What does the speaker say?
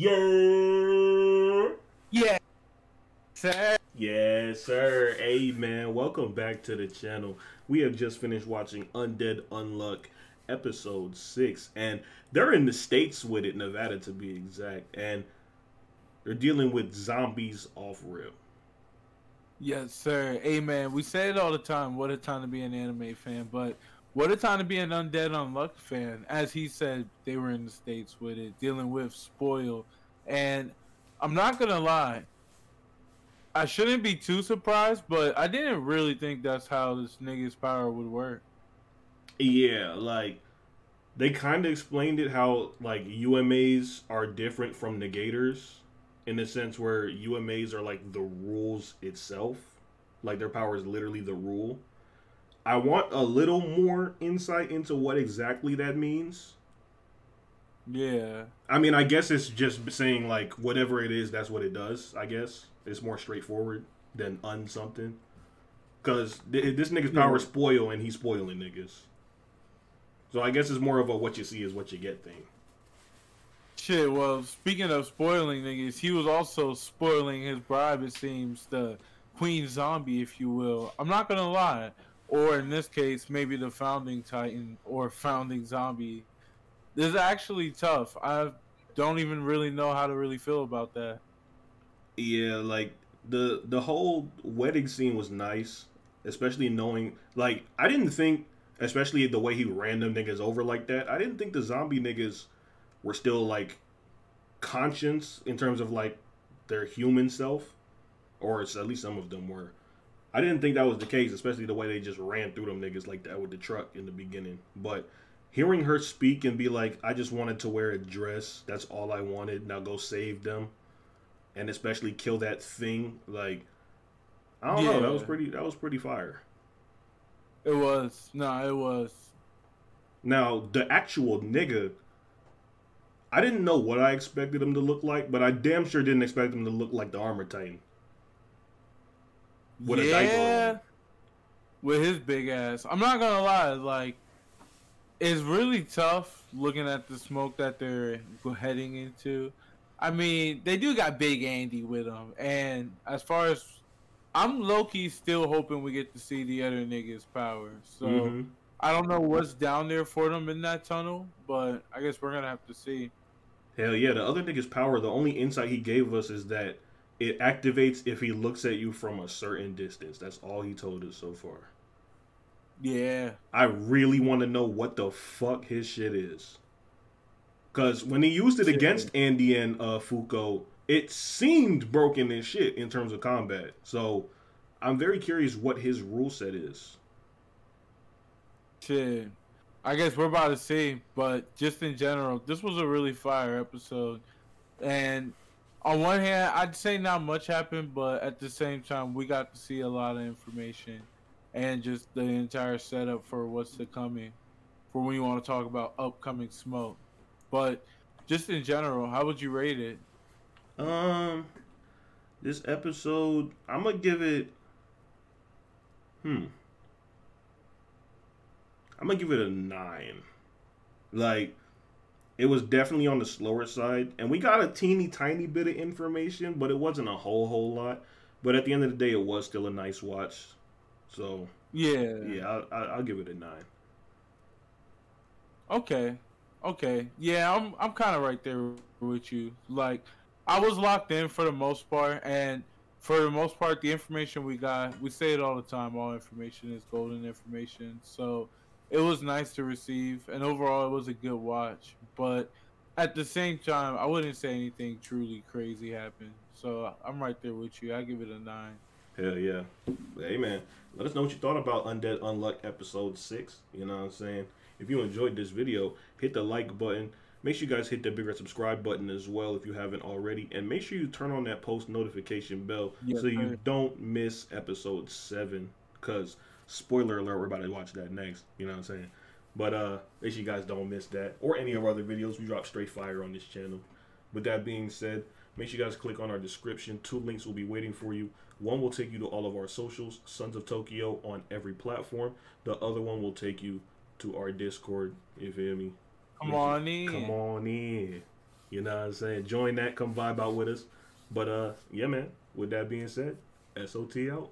Yeah. Yeah. Sir. Yes, sir. Hey, man. Welcome back to the channel. We have just finished watching Undead Unluck episode 6. And they're in the States with it, Nevada to be exact. And they're dealing with zombies off rip. Yes, sir. Hey, man. We say it all the time. What a time to be an anime fan. But what a time to be an Undead Unluck fan. As he said, they were in the States with it, dealing with spoil. And I'm not to lie. I shouldn't be too surprised, but I didn't really think that's how this nigga's power would work. Yeah, like they kind of explained it how like UMAs are different from negators in the sense where UMAs are like the rules itself. Like their power is literally the rule. I want a little more insight into what exactly that means. Yeah. I mean, I guess it's just saying like whatever it is, that's what it does. I guess it's more straightforward than un something. Because th- this nigga's power is spoil, and he's spoiling niggas. So I guess it's more of a what you see is what you get thing. Shit, well, speaking of spoiling niggas, he was also spoiling his bribe, it seems, the Queen Zombie, if you will. I'm not gonna lie. Or in this case, maybe the Founding Titan or Founding Zombie. This is actually tough. I don't even really know how to really feel about that. Yeah, like the the whole wedding scene was nice, especially knowing like I didn't think, especially the way he ran them niggas over like that. I didn't think the zombie niggas were still like conscious in terms of like their human self, or at least some of them were. I didn't think that was the case, especially the way they just ran through them niggas like that with the truck in the beginning. But hearing her speak and be like, "I just wanted to wear a dress. That's all I wanted. Now go save them." and especially kill that thing. Like, I don't yeah. know. That was pretty. That was pretty fire. It was. No, it was. Now the actual nigga. I didn't know what I expected him to look like, but I damn sure didn't expect him to look like the armor titan. With yeah, with his big ass. I'm not gonna lie, like it's really tough looking at the smoke that they're heading into. I mean, they do got Big Andy with them, and as far as I'm low key still hoping we get to see the other niggas' power. So mm-hmm. I don't know what's down there for them in that tunnel, but I guess we're gonna have to see. Hell yeah, the other nigga's power. The only insight he gave us is that it activates if he looks at you from a certain distance. That's all he told us so far. Yeah. I really want to know what the fuck his shit is. Because when he used it against Andy and uh, Fuko, it seemed broken as shit in terms of combat. So I'm very curious what his rule set is. Shit. I guess we're about to see, but just in general, this was a really fire episode. And on one hand, I'd say not much happened, but at the same time, we got to see a lot of information and just the entire setup for what's to coming for when you want to talk about upcoming smoke. But just in general, how would you rate it? Um, this episode, I'm gonna give it. Hmm. I'm gonna give it a nine. Like, it was definitely on the slower side, and we got a teeny tiny bit of information, but it wasn't a whole whole lot. But at the end of the day, it was still a nice watch. So yeah, yeah, I'll, I'll give it a nine. Okay, Okay, yeah, I'm I'm kind of right there with you. Like, I was locked in for the most part, and for the most part, the information we got, we say it all the time. All information is golden information. So it was nice to receive, and overall, it was a good watch. But at the same time, I wouldn't say anything truly crazy happened. So I'm right there with you. I give it a nine. Hell yeah. Hey man, let us know what you thought about Undead Unluck episode six. You know what I'm saying? If you enjoyed this video, hit the like button. Make sure you guys hit the bigger subscribe button as well if you haven't already. And make sure you turn on that post notification bell yes, so you don't miss episode 7. Because, spoiler alert, we're about to watch that next. You know what I'm saying? But uh, make sure you guys don't miss that. Or any of our other videos. We drop straight fire on this channel. With that being said, make sure you guys click on our description. Two links will be waiting for you. One will take you to all of our socials, Sons of Tokyo on every platform. The other one will take you to our Discord. You feel me? Come on in. Come on in. You know what I'm saying? Join that, come vibe out with us. But uh, yeah, man. With that being said, SOT out.